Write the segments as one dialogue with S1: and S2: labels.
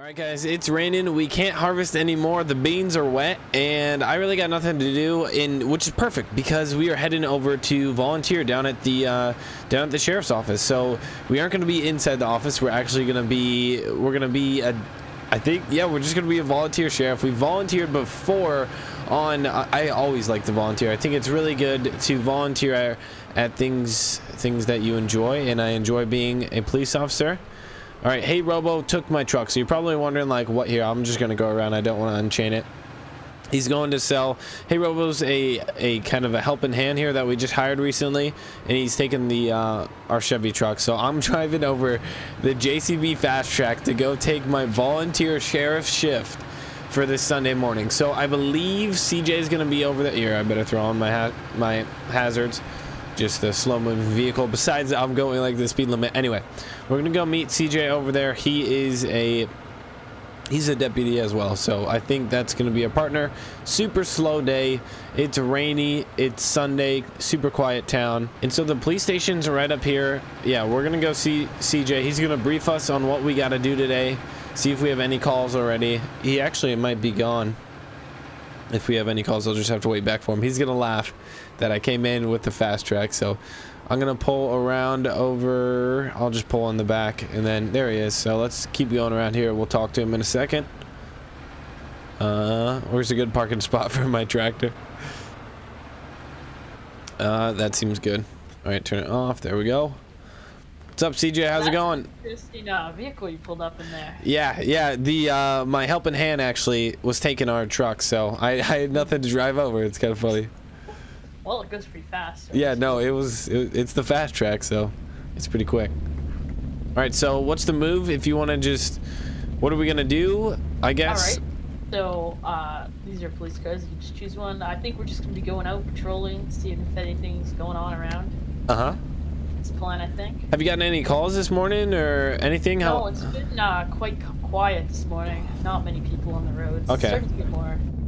S1: All right, guys, it's raining. We can't harvest anymore. The beans are wet, and I really got nothing to do, in which is perfect because we are heading over to volunteer down at the uh, down at the sheriff's office. So we aren't going to be inside the office. We're actually going to be we're going to be a, I think yeah, we're just going to be a volunteer sheriff. We volunteered before on. I always like to volunteer. I think it's really good to volunteer at, at things things that you enjoy, and I enjoy being a police officer. All right, hey Robo took my truck. So you're probably wondering like what here? I'm just gonna go around. I don't want to unchain it. He's going to sell. Hey Robo's a a kind of a helping hand here that we just hired recently, and he's taking the uh, our Chevy truck. So I'm driving over the JCB Fastrac to go take my volunteer sheriff shift for this Sunday morning. So I believe CJ is gonna be over there. Here, I better throw on my ha my hazards just a slow moving vehicle. Besides i'm going like the speed limit. Anyway we're gonna go meet cj over there. He is a he's a deputy as well so i think that's to be a partner. Super slow day. It's rainy. It's sunday. Super quiet town. And so the police station's right up here. Yeah we're gonna go see cj he's gonna brief us on what we got to do today see if we have any calls already. He actually might be gone if we have any calls. I'll just have to wait back for him. He's gonna laugh that i came in with the Fastrac so i'm gonna pull around over i'll just pull on the back and then there he is so let's keep going around here we'll talk to him in a second uh where's a good parking spot for my tractor uh that seems good all right turn it off there we go What's up, CJ? How's it going?
S2: Interesting uh, vehicle you pulled up in there.
S1: Yeah, yeah. The uh, my helping hand actually was taking our truck, so I, I had nothing to drive over. It's kind of funny.
S2: Well, it goes pretty fast. So
S1: Yeah, no, it was it, it's the Fastrac, so it's pretty quick. All right, so what's the move? If you want to just, what are we gonna do? I guess.
S2: All right. So uh, these are police cars. You can just choose one. I think we're just gonna be going out patrolling, seeing if anything's going on around.
S1: Uh huh.
S2: It's plan, I think.
S1: Have you gotten any calls this morning or anything?
S2: No, it's been uh, quite quiet this morning. Not many people on the roads.
S1: Okay.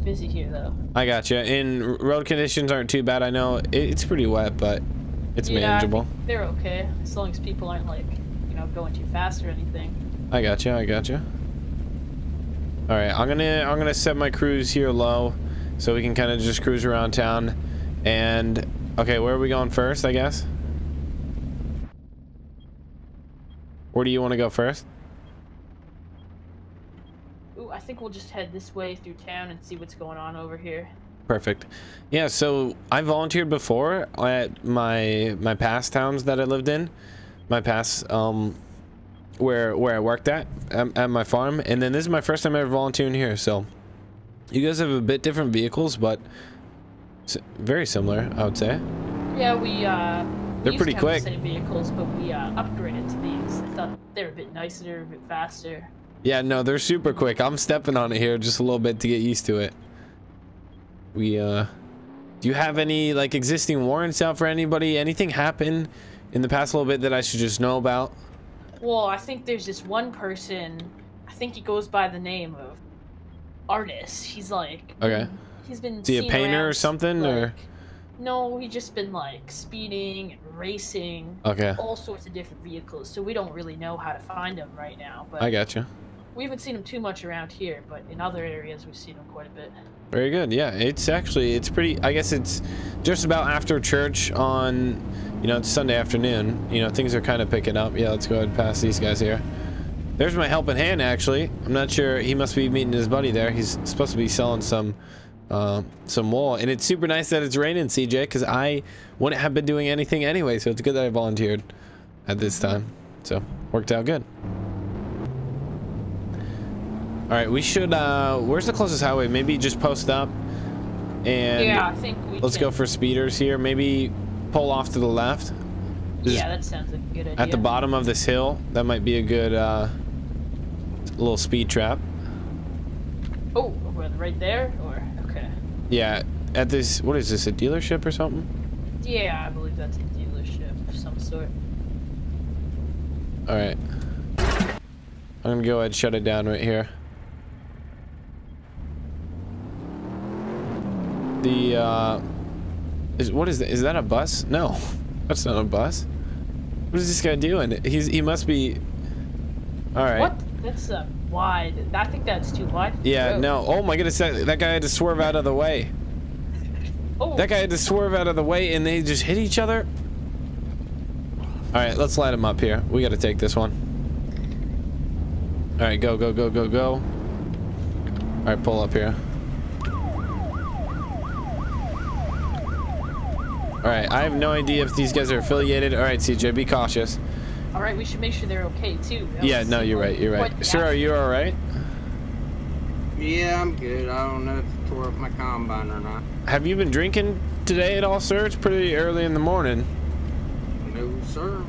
S2: It's starting to get more busy here, though.
S1: I got you. And road conditions aren't too bad. I know it's pretty wet, but it's
S2: yeah,
S1: manageable.
S2: they're okay as long as people aren't like, you know, going too fast or anything.
S1: I got you. I got you. All right, I'm gonna I'm gonna set my cruise here low, so we can kind of just cruise around town. And okay, where are we going first? I guess. Where do you want to go first?
S2: Think we'll just head this way through town and see what's going on over here.
S1: Perfect. Yeah, so I volunteered before at my my past towns that I lived in, my past um, where where I worked at, at at my farm, and then this is my first time ever volunteering here. So, you guys have a bit different vehicles, but very similar, I would say.
S2: Yeah, we uh. we
S1: They're
S2: used
S1: pretty quick.
S2: The same vehicles, but we uh, upgraded to these. I thought they're a bit nicer, a bit faster.
S1: Yeah, no, they're super quick. I'm stepping on it here just a little bit to get used to it. We uh, do you have any like existing warrants out for anybody? Anything happen in the past little bit that I should just know about?
S2: Well, I think there's this one person. I think he goes by the name of Artist. He's like.
S1: Okay.
S2: He's been.
S1: Is he a painter or something, or-
S2: No, he just been like speeding and racing.
S1: Okay.
S2: All sorts of different vehicles, so we don't really know how to find him right now. But
S1: I got you.
S2: We haven't seen him too much around here, but in other areas we've seen him quite a bit.
S1: Very good. Yeah, it's actually it's pretty. I guess it's just about after church on, you know, it's Sunday afternoon. You know, things are kind of picking up. Yeah, let's go ahead and pass these guys here. There's my helping hand. Actually, I'm not sure. He must be meeting his buddy there. He's supposed to be selling some, uh, some wool. And it's super nice that it's raining, CJ, because I wouldn't have been doing anything anyway. So it's good that I volunteered at this time. So worked out good. All right, we should. uh Where's the closest highway? Maybe just post up, and
S2: yeah, I think we.
S1: let's
S2: can,
S1: go for speeders here. Maybe pull off to the left. Is
S2: Yeah, that sounds like a good idea.
S1: at the bottom of this hill. That might be a good uh, little speed trap.
S2: Oh, right there, or okay.
S1: Yeah, at this. What is this? A dealership or something?
S2: Yeah, I believe that's a dealership of some sort.
S1: All right. I'm gonna go ahead and shut it down right here. The uh, is what is that? Is that a bus? No, that's not a bus. What is this guy doing? He's he must be. All right.
S2: What? That's a wide. I think that's too wide.
S1: Yeah, no. Oh my goodness, that, that guy had to swerve out of the way.
S2: Oh,
S1: That guy had to swerve out of the way and they just hit each other. All right, let's light him up here. We got to take this one. All right, go, go, go, go, go. All right, pull up here. All right, I have no idea if these guys are affiliated. All right, CJ, be cautious.
S2: All right, we should make sure they're okay too. That
S1: Yeah, no, you're right, you're right.
S2: quite
S1: Sir, are you all right?
S3: Yeah, I'm good. I don't know if I tore up my combine or not.
S1: Have you been drinking today at all, sir? It's pretty early in the morning.
S3: No, sir.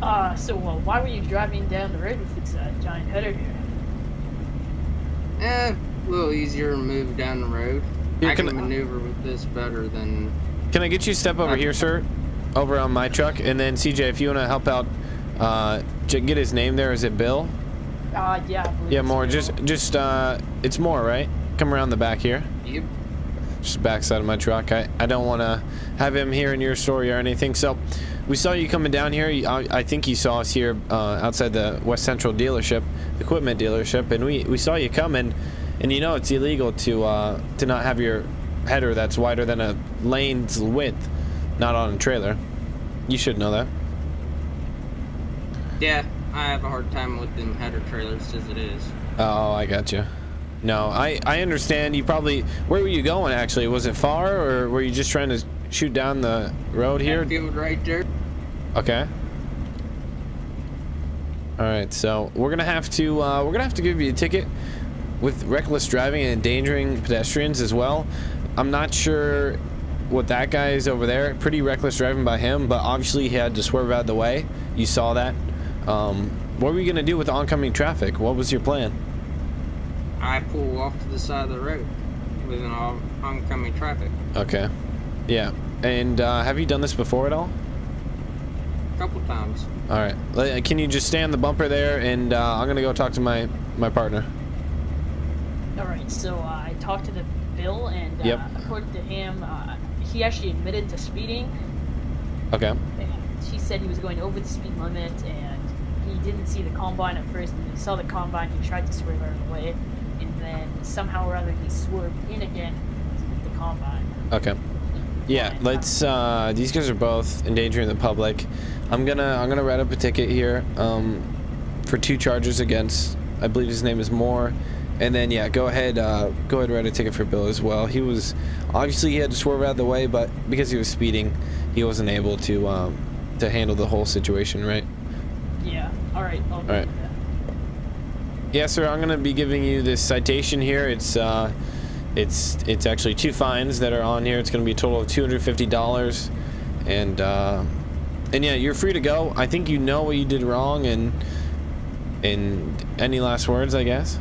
S2: Uh, so uh, why were you driving down the road with this uh, giant header here?
S3: Eh, a little easier to move down the road.
S1: Yeah,
S3: I can
S1: can I-
S3: maneuver with this better than.
S1: Can I get you step over here, sir? Over on my truck, and then CJ, if you want to help out, uh, get his name there. Is it Bill?
S2: Uh, yeah. I believe
S1: Yeah, more. Just, just, uh, it's more, right? Come around the back here.
S3: Yep.
S1: Just backside of my truck. I, I don't want to have him hearing your story or anything. So, we saw you coming down here. I, I think you saw us here uh, outside the West Central dealership, equipment dealership, and we, we saw you coming. And you know it's illegal to uh, to not have your header that's wider than a lane's width, not on a trailer. You should know that.
S3: Yeah, I have a hard time with them header trailers as it is.
S1: Oh, I got you. No, I I understand. You probably where were you going actually? Was it far or were you just trying to shoot down the road here?
S3: Field right there.
S1: Okay. All right, so we're gonna have to uh, we're gonna have to give you a ticket with reckless driving and endangering pedestrians as well. I'm not sure what that guy is over there. Pretty reckless driving by him, but obviously he had to swerve out of the way. You saw that. Um, what were you gonna do with the oncoming traffic? What was your plan?
S3: I pull off to the side of the road with an oncoming traffic.
S1: Okay. Yeah. And uh, have you done this before at all?
S3: A couple times.
S1: All right. Can you just stay on the bumper there, and uh, I'm gonna go talk to my my partner.
S2: All right, so uh, I talked to the Bill, and uh,
S1: Yep.
S2: according to him, uh, he actually admitted to speeding.
S1: Okay.
S2: And he said he was going over the speed limit, and he didn't see the combine at first. And he saw the combine, he tried to swerve out of the way, and then somehow or other he swerved in again to the combine.
S1: Okay. Yeah. Let's. Uh, these guys are both endangering the public. I'm gonna I'm gonna write up a ticket here um, for two charges against. I believe his name is Moore. And then yeah, go ahead. Uh, go ahead and write a ticket for Bill as well. He was obviously he had to swerve out of the way, but because he was speeding, he wasn't able to um, to handle the whole situation, right?
S2: Yeah. All right. I'll do
S1: right. Yeah, sir. I'm gonna be giving you this citation here. It's uh, it's it's actually two fines that are on here. It's gonna be a total of two hundred fifty dollars, and uh, and yeah, you're free to go. I think you know what you did wrong, and and any last words, I guess.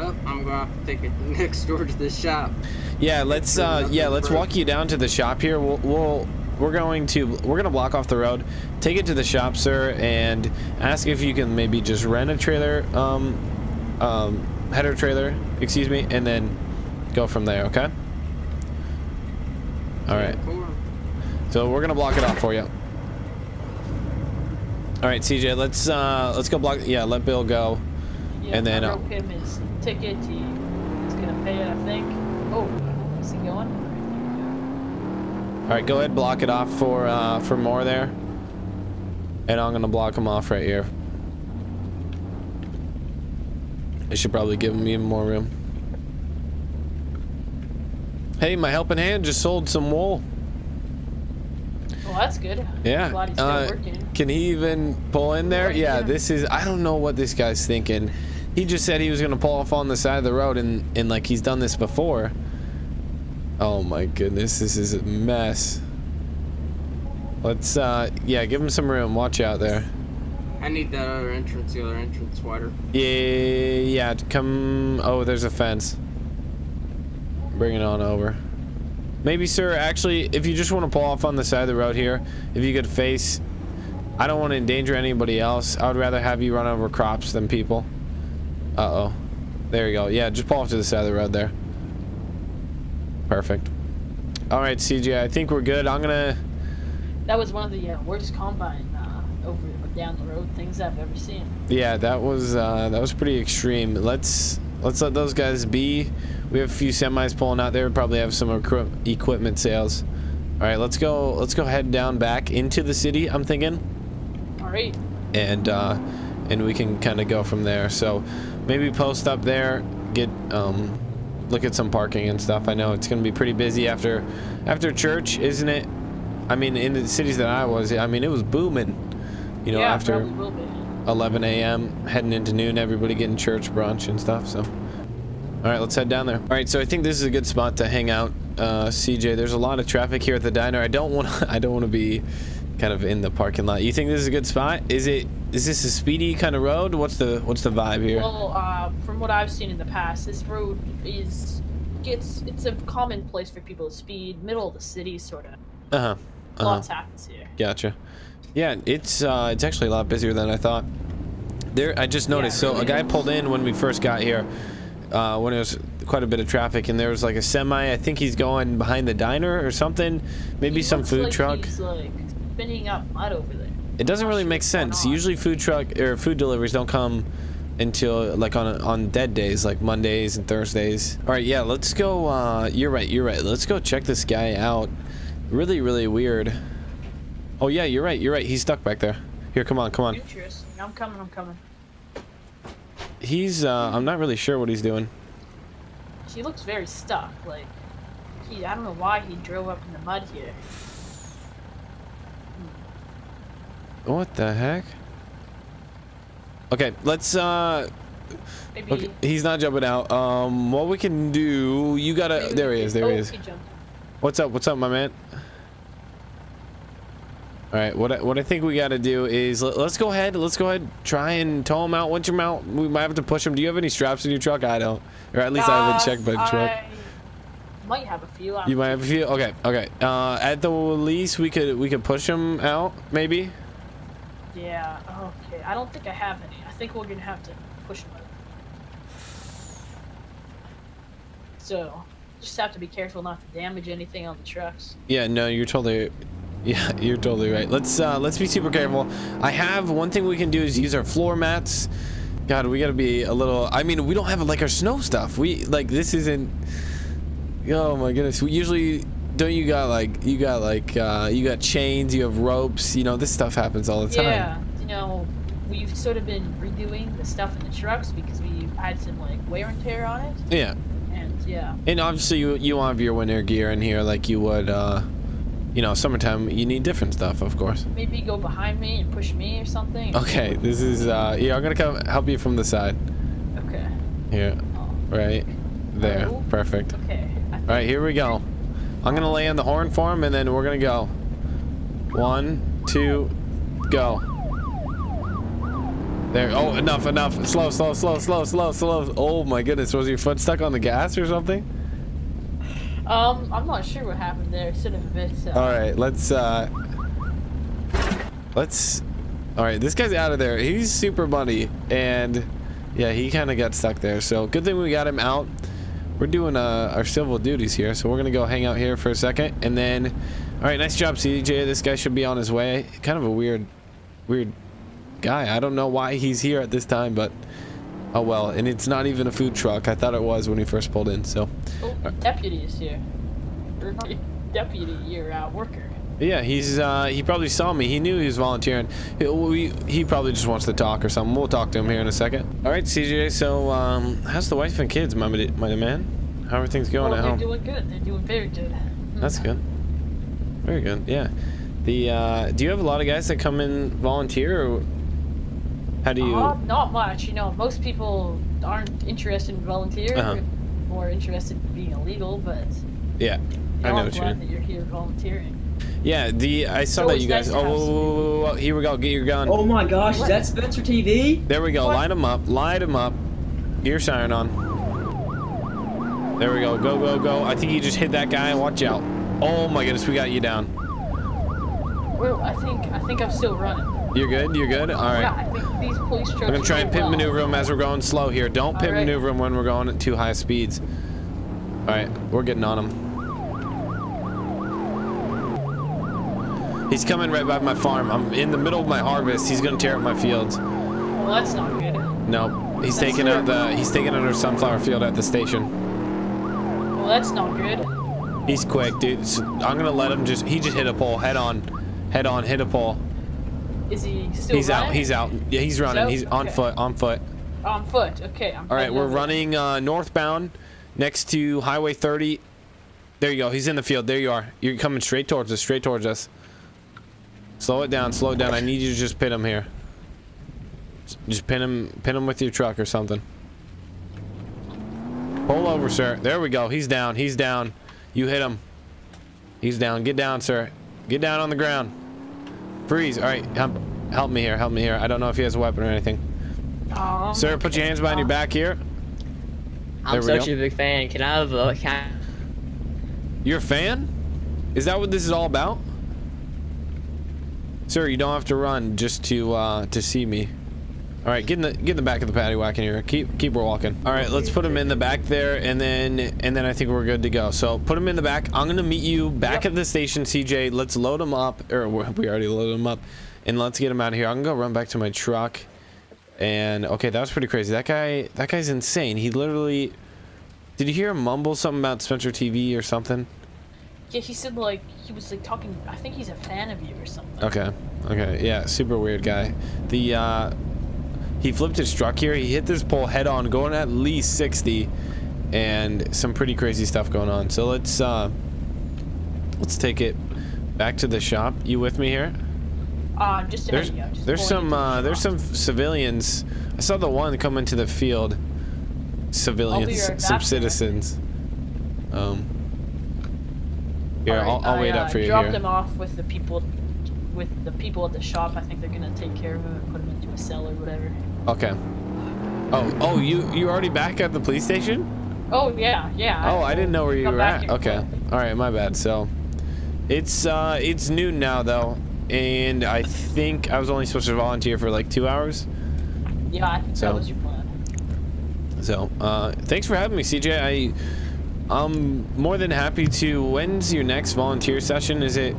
S3: Well, I'm gonna have to take it next door to the shop.
S1: Yeah, let's uh, yeah, let's walk you down to the shop here. We'll, we'll we're going to we're gonna block off the road, take it to the shop, sir, and ask if you can maybe just rent a trailer, um, um, header trailer, excuse me, and then go from there. Okay. All right. So we're gonna block it off for you. All right, CJ, let's uh, let's go block. Yeah, let Bill go.
S2: Yeah,
S1: And then,
S2: I
S1: uh,
S2: wrote him his ticket. He, he's gonna pay it, I think. Oh, is he going?
S1: All right, go ahead, block it off for uh, for Moore there, and I'm gonna block him off right here. I should probably give him even more room. Hey, my helping hand just sold some wool.
S2: Well, that's good.
S1: Yeah.
S2: Glad he's still
S1: uh. Can he even pull in there? Yeah, this is. I don't know what this guy's thinking. He just said he was gonna pull off on the side of the road, and and like he's done this before. Oh my goodness, this is a mess. Let's uh, yeah, give him some room. Watch out there.
S3: I need that other entrance, the other entrance wider.
S1: Yeah, yeah. Come. Oh, there's a fence. Bring it on over. Maybe, sir. Actually, if you just want to pull off on the side of the road here, if you could face. I don't want to endanger anybody else. I would rather have you run over crops than people. Uh oh. There you go. Yeah, just pull off to the side of the road there. Perfect. All right, CJ. I think we're good. I'm gonna.
S2: That was one of the uh, worst combine uh, over down the road things I've ever seen.
S1: Yeah, that was uh, that was pretty extreme. Let's let's let those guys be. We have a few semis pulling out there. Probably have some equi equipment sales. All right, let's go. Let's go head down back into the city. I'm thinking,
S2: All right.
S1: and uh, and we can kind of go from there. So maybe post up there, get um, look at some parking and stuff. I know it's gonna be pretty busy after after church, isn't it? I mean, in the cities that I was, I mean, it was booming. You know,
S2: yeah,
S1: after.
S2: probably will be.
S1: 11 a.m. heading into noon everybody getting church brunch and stuff so all right let's head down there all right so i think this is a good spot to hang out uh cj there's a lot of traffic here at the diner i don't want i don't want to be kind of in the parking lot you think this is a good spot is it is this a speedy kind of road what's the what's the vibe here
S2: Well, uh, from what I've seen in the past, this road is gets it's a common place for people to speed, middle of the city, sort of.
S1: uh-huh uh-huh
S2: Lots happens here.
S1: Gotcha. Yeah, it's uh, it's actually a lot busier than I thought. There, I just noticed.
S2: it
S1: so a guy pulled in when we first got here, uh, when it was quite a bit of traffic, and there was like a semi. I think he's going behind the diner or something. Maybe
S2: He
S1: some food
S2: like
S1: truck.
S2: He's like spinning up mud over there.
S1: It doesn't really make sense. Usually, food truck or food deliveries don't come until like on on dead days, like Mondays and Thursdays. All right, yeah, let's go. Uh, you're right. You're right. Let's go check this guy out. Really, really weird. Oh yeah, you're right. You're right. He's stuck back there. Here, come on, come on.
S2: I'm coming. I'm coming.
S1: He's, uh, I'm not really sure what he's doing.
S2: He looks very stuck. Like he, I don't know why he drove up in the mud here.
S1: What the heck? Okay, let's, uh,
S2: Maybe.
S1: okay, he's not jumping out. Um, what we can do, you gotta, there he is, there
S2: oh,
S1: he is. What's up, what's up, my man? All right, what I, what I think we gotta do is, let, us go ahead, let's go ahead, try and tow him out. Once you're out, we might have to push him. Do you have any straps in your truck? I don't. Or at least I haven't
S2: Uh,
S1: checked my truck.
S2: Might have a few. I'm
S1: You might have a few. Okay, okay. Uh, at the least, we could we could push him out, maybe.
S2: Yeah, okay. I don't think I have any. I think we're gonna have to push them. So, just have to be careful not to damage anything on the trucks.
S1: Yeah, no, you're totally, yeah, you're totally right. Let's uh, let's be super careful. I have one thing we can do is use our floor mats. God, we gotta be a little. I mean, we don't have like our snow stuff. We like this isn't. Oh my goodness. We usually don't. You got like you got like uh, you got chains. You have ropes. You know this stuff happens all the time.
S2: Yeah, you know, we've sort of been redoing the stuff in the trucks because we had some like wear and tear on it,
S1: Yeah.
S2: and yeah.
S1: And obviously you you want your winter gear in here like you would. uh you know, summertime, you need different stuff, of course.
S2: Maybe go behind me and push me or something.
S1: Okay, this is, uh, yeah, I'm gonna come help you from the side.
S2: Okay.
S1: Here,
S2: Oh,
S1: right there.
S2: Oh.
S1: Perfect.
S2: okay.
S1: All right, here we go. I'm gonna lay on the horn for him, and then we're gonna go. One, two, go. There. Oh, enough, enough. Slow, slow, slow, slow, slow, slow. Oh my goodness, was your foot stuck on the gas or something?
S2: Um, I'm not sure what happened there. Sort of a bit. Uh,
S1: All right, let's uh, let's. All right, this guy's out of there. He's super muddy, and yeah, he kind of got stuck there. So good thing we got him out. We're doing uh, our civil duties here, so we're gonna go hang out here for a second, and then. All right, nice job, CJ. This guy should be on his way. Kind of a weird, weird guy. I don't know why he's here at this time, but oh well. And it's not even a food truck. I thought it was when he first pulled in. So.
S2: Oh, deputy is here. Deputy, your uh, worker.
S1: Yeah, he's uh, he probably saw me. He knew he was volunteering. He, we, he probably just wants to talk or something. We'll talk to him here in a second. All right, CJ. So, um, how's the wife and kids, my my man? How are things going
S2: oh,
S1: at
S2: they're doing good. They're doing very good.
S1: That's good. Very good. Yeah. The uh, do you have a lot of guys that come in volunteer, or how do you?
S2: Uh, not much. You know, most people aren't interested in volunteering.
S1: Uh-huh.
S2: More interested in being illegal, but
S1: yeah, I
S2: I'm
S1: know what you
S2: glad
S1: mean.
S2: that you're here volunteering.
S1: Yeah. The I saw
S2: So
S1: that you guys.
S2: nice to
S1: oh,
S2: have
S1: whoa,
S2: some
S1: whoa, whoa, whoa, here we go. Get your gun.
S4: Oh my gosh, is that Spencer TV?
S1: There we go.
S2: What?
S1: Light him up. Light them up. Get your siren on. There we go. Go, go, go. I think you just hit that guy. Watch out. Oh my goodness, we got you down.
S2: Well, I think I think I'm still running.
S1: You're good? You're good? All
S2: Yeah. I think these police trucks.
S1: I'm gonna try and
S2: doing
S1: pit
S2: well.
S1: maneuver him as we're going slow here. Don't pit
S2: All right.
S1: maneuver him when we're going at too high speeds. All right, we're getting on him. He's coming right by my farm. I'm in the middle of my harvest. He's gonna tear up my fields.
S2: Well, that's not good.
S1: No, he's
S2: That's
S1: taking out the he's taking out our sunflower field at the station.
S2: Well, that's not good.
S1: He's quick, dude. So I'm gonna let him just. He just hit a pole head on, head on, hit a pole.
S2: Is he still
S1: He's out. He's out. Yeah, he's running.
S2: out?
S1: He's on
S2: Okay.
S1: foot. On foot.
S2: On foot. Okay. I'm
S1: All right, we're running uh, northbound, next to Highway 30. There you go. He's in the field. There you are. You're coming straight towards us. Straight towards us. Slow it down. Slow it down. I need you to just pin him here. Just pin him. Pin him with your truck or something. Pull over, sir. There we go. He's down. He's down. You hit him. He's down. Get down, sir. Get down on the ground. Freeze. All right. Help, help me here. Help me here. I don't know if he has a weapon or anything.
S2: Um,
S1: Sir, put your hands behind your back here.
S4: I'm such
S1: go.
S4: a big fan. Can I have a can
S1: You're a fan? Is that what this is all about? Sir, you don't have to run just to uh, to see me. All right, get in the get in the back of the paddy wagon here. Keep keep walking. All right, let's put him in the back there, and then and then I think we're good to go. So put him in the back. I'm gonna meet you back
S2: Yep.
S1: at the station, CJ. Let's load him up, or we already loaded him up, and let's get him out of here. I'm gonna go run back to my truck, and okay, that was pretty crazy. That guy, that guy's insane. He literally. Did you hear him mumble something about Spencer TV or something?
S2: Yeah, he said like he was like talking. I think he's a fan of you or something.
S1: Okay. Okay. Yeah. Super weird guy. The uh, he flipped his truck here. He hit this pole head on, going at least 60, and some pretty crazy stuff going on. So let's uh, let's take it back to the shop. You with me here?
S2: Uh, just
S1: There's
S2: you. Just
S1: there's some
S2: the
S1: uh, there's some civilians. I saw the one come into the field. Civilians,
S2: right
S1: some citizens. Um.
S2: Alright,
S1: I'll, I'll wait
S2: I,
S1: up
S2: uh,
S1: for you
S2: dropped
S1: here.
S2: him off with the people, with the people at the shop. I think they're gonna take care of him and put him into a cell or whatever.
S1: Okay. Oh, oh, you you already back at the police station?
S2: Oh yeah, yeah.
S1: Oh, I didn't know where you were at. Okay. All right, my bad. So, it's uh, it's noon now though, and I think I was only supposed to volunteer for like two hours.
S2: Yeah, I think
S1: So-
S2: that was your plan.
S1: So, uh, thanks for having me, CJ. I I'm more than happy to. When's your next volunteer session? Is it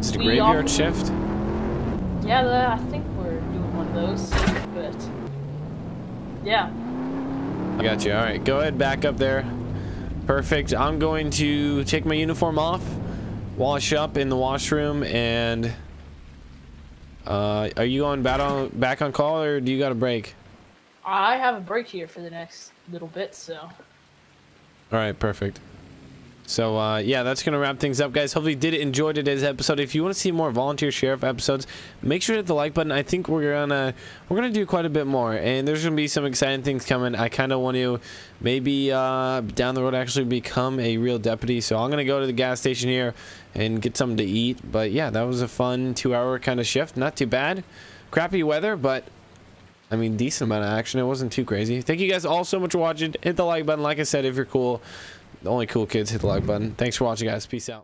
S1: is it a
S2: We
S1: graveyard shift?
S2: Yeah, I think we're doing one of those, but yeah.
S1: I got you. All right, go ahead, back up there. Perfect. I'm going to take my uniform off, wash up in the washroom, and uh, are you going back on back on call, or do you got a break?
S2: I have a break here for the next little bit, so
S1: All right, perfect. So uh, yeah, that's gonna wrap things up, guys. Hopefully, you did enjoy today's episode. If you want to see more volunteer sheriff episodes, make sure to hit the like button. I think we're gonna we're gonna do quite a bit more, and there's gonna be some exciting things coming. I kind of want to maybe uh, down the road actually become a real deputy. So I'm gonna go to the gas station here and get something to eat. But yeah, that was a fun two-hour kind of shift. Not too bad. Crappy weather, but I mean, decent amount of action. It wasn't too crazy. Thank you guys all so much for watching. Hit the like button. Like I said, if you're cool, the only cool kids hit the like button. Thanks for watching, guys. Peace out.